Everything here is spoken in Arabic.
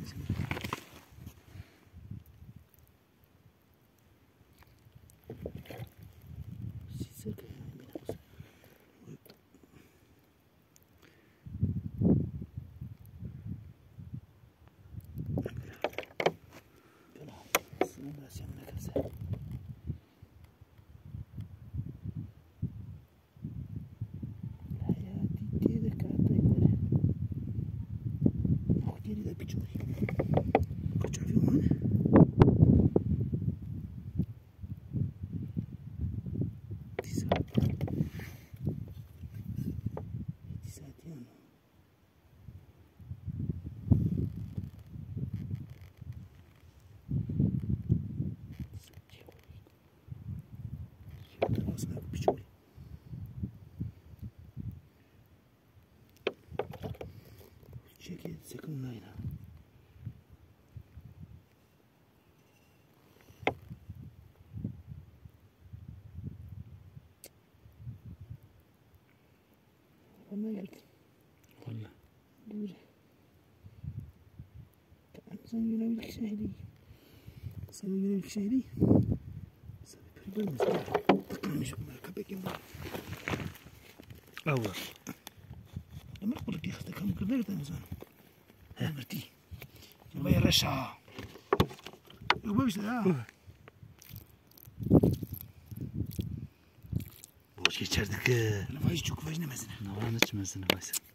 ですね。静岡県の皆さん。Gracias, gracias. передопичный. Качав Іван. Nossa, mas o bicho بيجولي شكل سكون هنا. والله قلت؟ والله دوري سنجنا بيك شهري. سنجنا بيك شهري. سنجنا بيك شهري مش مركبك يا أول. لما أقول لك يا أختك هم ها مرتي Teresa. Yok böyle bir şey ya. Boş geçerdik. Ne var çok var ne mezine. Ne var ne çimezine baksana.